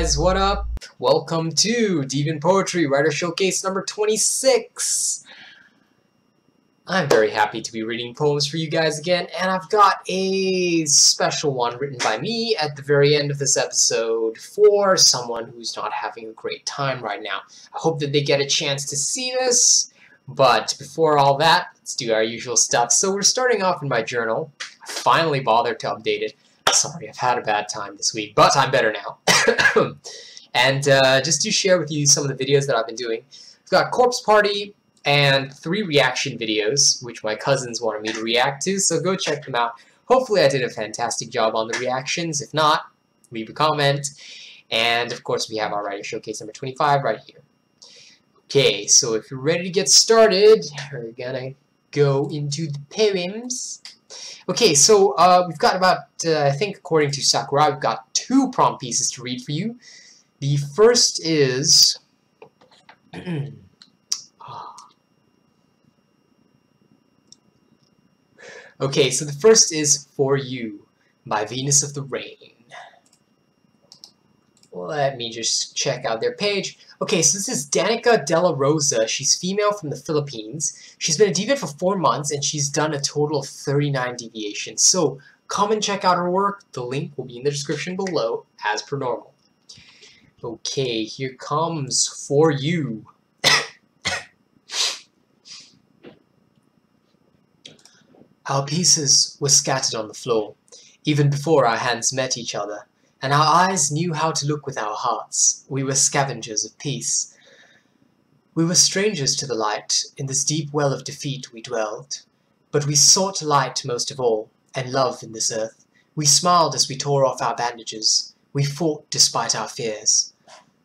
Guys, what up? Welcome to Deviant Poetry Writer Showcase number 26. I'm very happy to be reading poems for you guys again, and I've got a special one written by me at the very end of this episode for someone who's not having a great time right now. I hope that they get a chance to see this, but before all that, let's do our usual stuff. So we're starting off in my journal. I finally bothered to update it. Sorry, I've had a bad time this week, but I'm better now. and uh, just to share with you some of the videos that I've been doing. I've got Corpse Party and three reaction videos, which my cousins wanted me to react to, so go check them out. Hopefully I did a fantastic job on the reactions. If not, leave a comment. And of course we have our writer showcase number 25 right here. Okay, so if you're ready to get started, we're gonna go into the poems. Okay, so uh, we've got about, uh, I think according to Sakura, we've got two prompt pieces to read for you. The first is... okay, so the first is For You by Venus of the Rain. Let me just check out their page. Okay, so this is Danica Della Rosa. She's female from the Philippines. She's been a deviant for four months, and she's done a total of 39 deviations. So come and check out her work. The link will be in the description below, as per normal. Okay, here comes For You. our pieces were scattered on the floor, even before our hands met each other and our eyes knew how to look with our hearts. We were scavengers of peace. We were strangers to the light, in this deep well of defeat we dwelled. But we sought light most of all, and love in this earth. We smiled as we tore off our bandages. We fought despite our fears.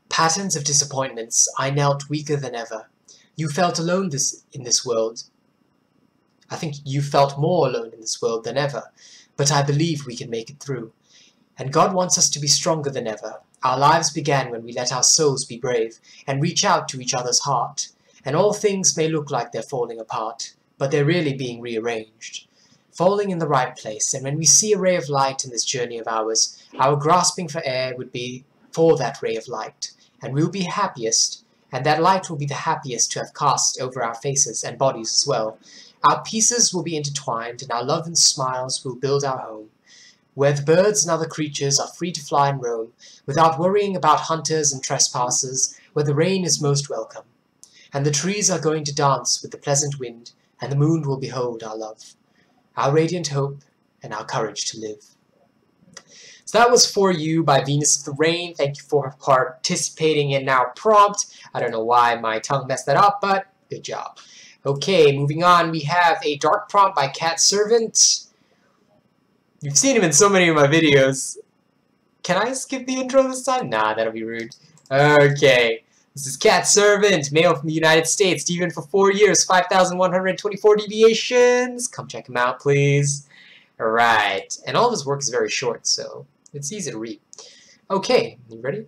Patterns of disappointments, I knelt weaker than ever. You felt alone this, in this world. I think you felt more alone in this world than ever, but I believe we can make it through. And God wants us to be stronger than ever. Our lives began when we let our souls be brave and reach out to each other's heart. And all things may look like they're falling apart, but they're really being rearranged. Falling in the right place, and when we see a ray of light in this journey of ours, our grasping for air would be for that ray of light, and we'll be happiest, and that light will be the happiest to have cast over our faces and bodies as well. Our pieces will be intertwined, and our love and smiles will build our home where the birds and other creatures are free to fly and roam, without worrying about hunters and trespassers, where the rain is most welcome. And the trees are going to dance with the pleasant wind, and the moon will behold our love, our radiant hope, and our courage to live. So that was For You by Venus of the Rain. Thank you for participating in our prompt. I don't know why my tongue messed that up, but good job. Okay, moving on, we have a dark prompt by Cat Servant. You've seen him in so many of my videos. Can I skip the intro this time? Nah, that'll be rude. Okay. This is Cat Servant, male from the United States, deviant for four years, 5,124 deviations. Come check him out, please. Alright. And all of his work is very short, so it's easy to read. Okay, you ready?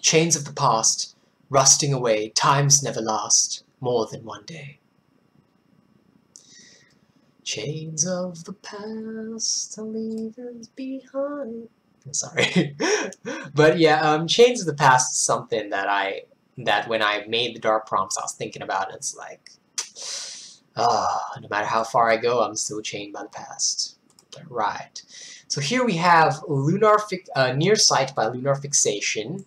Chains of the past, rusting away, times never last, more than one day. Chains of the past to leave us behind. I'm sorry. but yeah, um, Chains of the Past is something that I, that when I made the dark prompts, I was thinking about. It's like, ah, no matter how far I go, I'm still chained by the past. Right. So here we have Lunar uh, Near Sight by Lunar Fixation.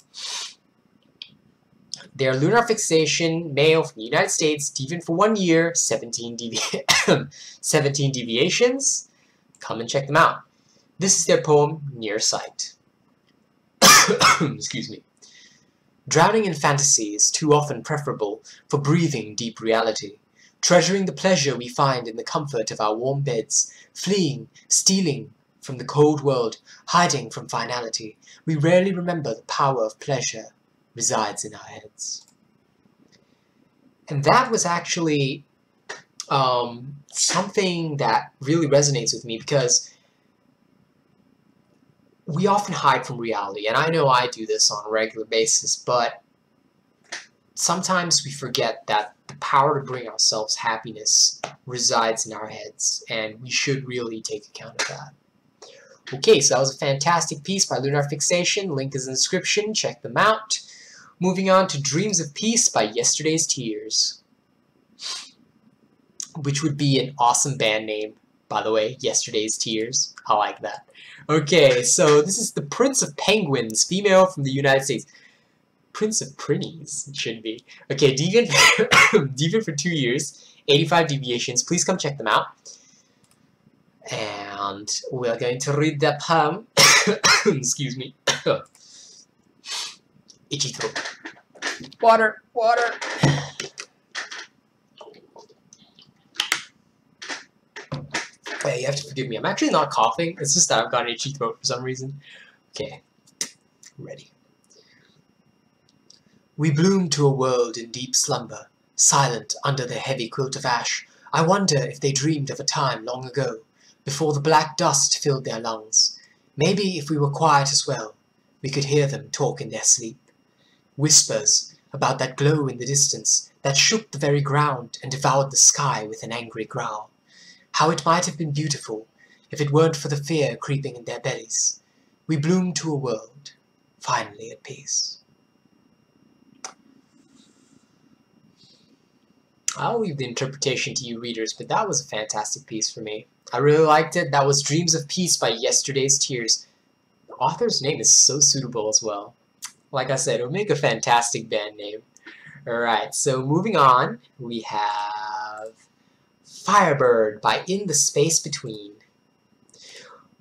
Their lunar fixation, male from the United States, deviant for one year, 17, devi 17 deviations. Come and check them out. This is their poem, Near Sight. Excuse me. Drowning in fantasy is too often preferable for breathing deep reality, treasuring the pleasure we find in the comfort of our warm beds, fleeing, stealing from the cold world, hiding from finality. We rarely remember the power of pleasure resides in our heads. And that was actually um, something that really resonates with me because we often hide from reality, and I know I do this on a regular basis, but sometimes we forget that the power to bring ourselves happiness resides in our heads, and we should really take account of that. Okay, so that was a fantastic piece by Lunar Fixation. Link is in the description. Check them out. Moving on to Dreams of Peace by Yesterday's Tears. Which would be an awesome band name, by the way. Yesterday's Tears. I like that. Okay, so this is the Prince of Penguins, female from the United States. Prince of Prinnies, should be. Okay, Deviant, Deviant for two years, 85 deviations. Please come check them out. And we're going to read the poem. Excuse me. Itchy throat. Water, water. Oh, Wait, you have to forgive me. I'm actually not coughing. It's just that I've got an itchy throat for some reason. Okay. Ready. We bloom to a world in deep slumber, silent under the heavy quilt of ash. I wonder if they dreamed of a time long ago, before the black dust filled their lungs. Maybe if we were quiet as well, we could hear them talk in their sleep. Whispers about that glow in the distance that shook the very ground and devoured the sky with an angry growl. How it might have been beautiful if it weren't for the fear creeping in their bellies. We bloom to a world, finally at peace. I'll leave the interpretation to you readers, but that was a fantastic piece for me. I really liked it. That was Dreams of Peace by Yesterday's Tears. The author's name is so suitable as well. Like I said, it would make a fantastic band name. Alright, so moving on, we have Firebird by In the Space Between.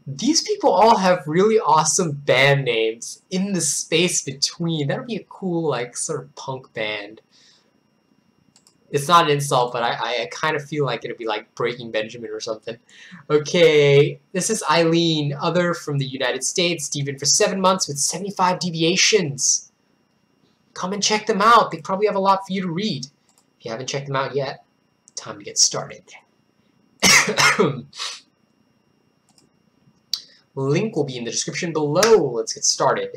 These people all have really awesome band names. In the Space Between. That would be a cool, like, sort of punk band it's not an insult, but I, I kind of feel like it'd be like Breaking Benjamin or something. Okay, this is Eileen, other from the United States, deviant for seven months with 75 deviations. Come and check them out. They probably have a lot for you to read. If you haven't checked them out yet, time to get started. Link will be in the description below. Let's get started.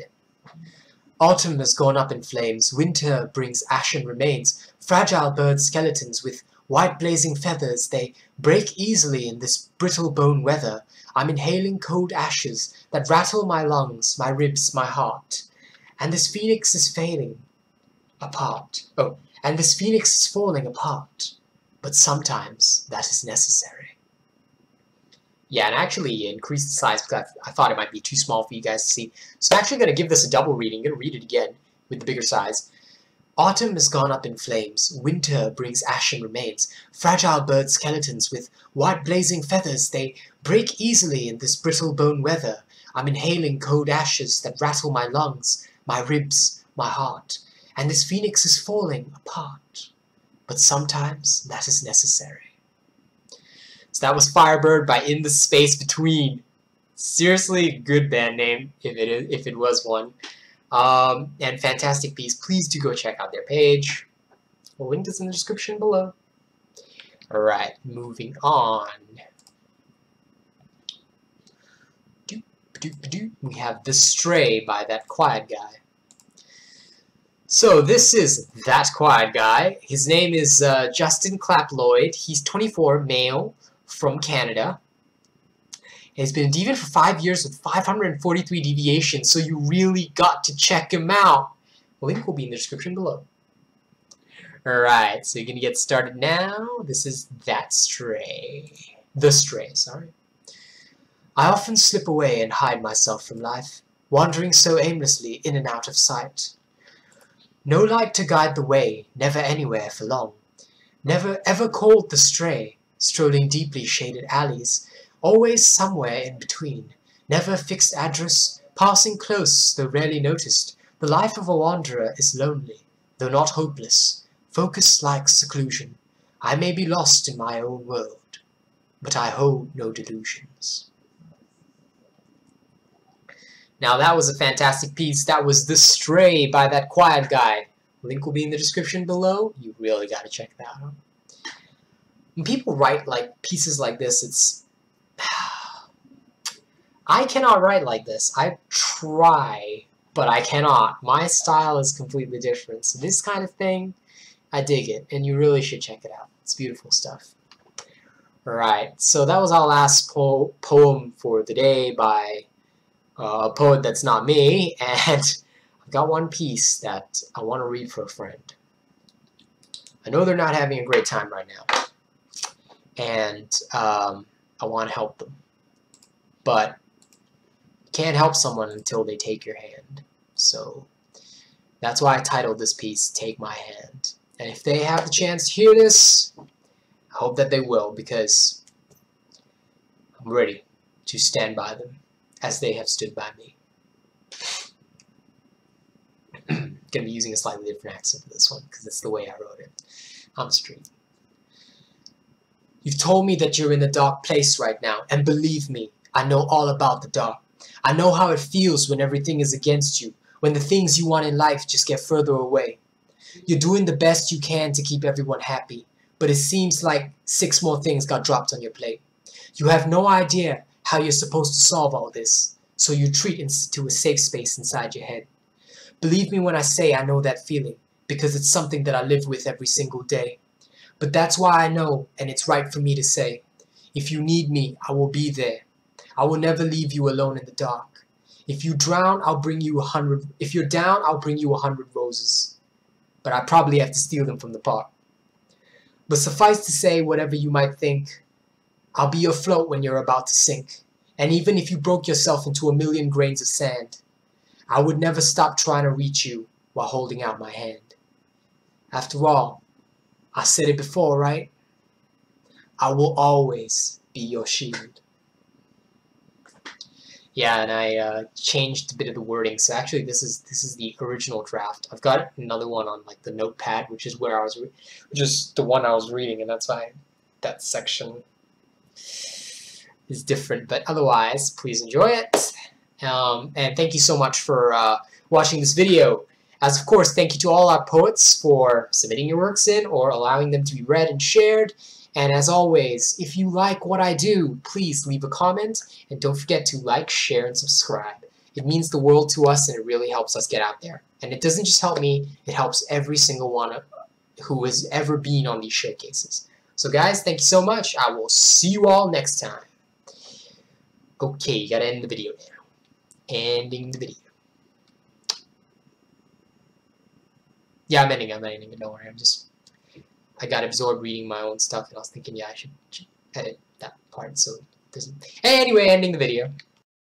Autumn has gone up in flames, winter brings ashen remains, fragile bird skeletons with white blazing feathers, they break easily in this brittle bone weather. I'm inhaling cold ashes that rattle my lungs, my ribs, my heart. And this phoenix is failing apart. Oh, and this phoenix is falling apart. But sometimes that is necessary. Yeah, and actually increase the size because I, I, thought it might be too small for you guys to see. So I'm actually going to give this a double reading. I'm going to read it again with the bigger size. Autumn has gone up in flames, winter brings ashen remains, fragile bird skeletons with white blazing feathers, they break easily in this brittle bone weather. I'm inhaling cold ashes that rattle my lungs, my ribs, my heart, and this phoenix is falling apart. But sometimes that is necessary. So that was Firebird by In the Space Between. Seriously, good band name, if it, is, if it was one. Um, and fantastic piece. Please do go check out their page. The link is in the description below. Alright, moving on. We have The Stray by That Quiet Guy. So this is That Quiet Guy. His name is uh, Justin Clapp Lloyd. He's 24, male, from Canada. He's been a deviant for five years with 543 deviations, so you really got to check him out. link will be in the description below. Alright, so you're to get started now. This is That Stray. The Stray, sorry. I often slip away and hide myself from life, wandering so aimlessly in and out of sight. No light to guide the way, never anywhere for long. Never ever called the stray, strolling deeply shaded alleys, always somewhere in between, never fixed address, passing close though rarely noticed, the life of a wanderer is lonely, though not hopeless, focused like seclusion. I may be lost in my own world, but I hold no delusions. Now that was a fantastic piece. That was The Stray by that quiet guy. Link will be in the description below. You really gotta check that out when people write like pieces like this, it's I cannot write like this. I try, but I cannot. My style is completely different. So this kind of thing, I dig it, and you really should check it out. It's beautiful stuff. Right, so that was our last po poem for the day by uh, a poet that's not me, and I've got one piece that I want to read for a friend. I know they're not having a great time right now, and um, I want to help them, but can't help someone until they take your hand. So that's why I titled this piece, Take My Hand. And if they have the chance to hear this, I hope that they will, because I'm ready to stand by them as they have stood by me. Gonna be using a slightly different accent for this one, because it's the way I wrote it. I'm street. You've told me that you're in a dark place right now, and believe me, I know all about the dark. I know how it feels when everything is against you, when the things you want in life just get further away. You're doing the best you can to keep everyone happy, but it seems like six more things got dropped on your plate. You have no idea how you're supposed to solve all this, so you retreat into a safe space inside your head. Believe me when I say I know that feeling, because it's something that I live with every single day. But that's why I know, and it's right for me to say, if you need me, I will be there. I will never leave you alone in the dark. If you drown, I'll bring you a hundred. If you're down, I'll bring you a hundred roses. But I probably have to steal them from the park. But suffice to say, whatever you might think, I'll be afloat when you're about to sink. And even if you broke yourself into a million grains of sand, I would never stop trying to reach you while holding out my hand. After all, I said it before, right? I will always be your shield. Yeah, and I uh, changed a bit of the wording. So actually, this is this is the original draft. I've got another one on like the notepad, which is where I was, which is the one I was reading, and that's why that section is different. But otherwise, please enjoy it. Um, and thank you so much for uh, watching this video. As of course, thank you to all our poets for submitting your works in or allowing them to be read and shared. And as always, if you like what I do, please leave a comment and don't forget to like, share, and subscribe. It means the world to us and it really helps us get out there. And it doesn't just help me, it helps every single one of, who has ever been on these showcases. So guys, thank you so much. I will see you all next time. Okay, you gotta end the video now. Ending the video. Yeah, I'm ending, I'm ending, don't worry, I'm just, I got absorbed reading my own stuff, and I was thinking, yeah, I should, should edit that part, so it doesn't, anyway, ending the video.